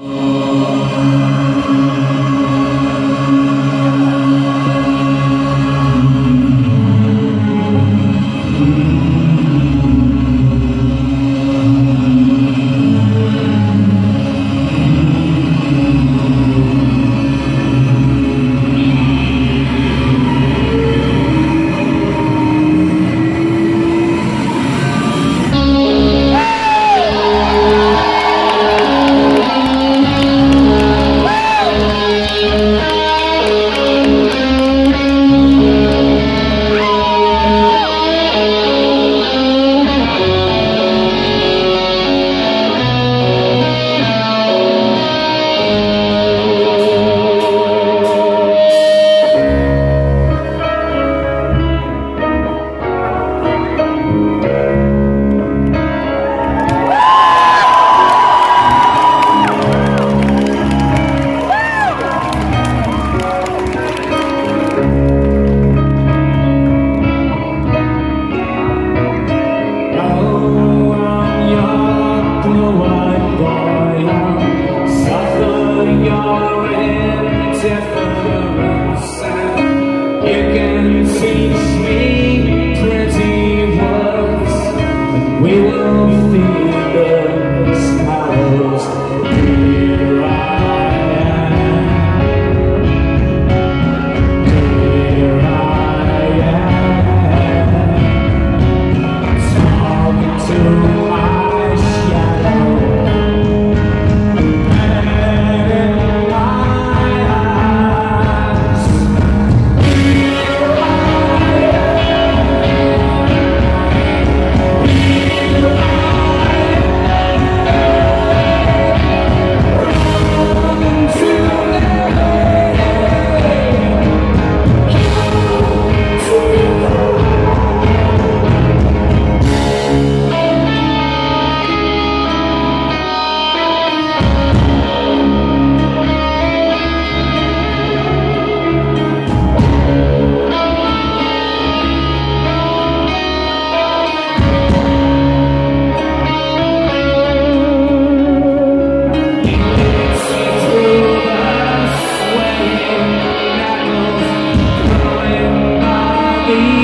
you be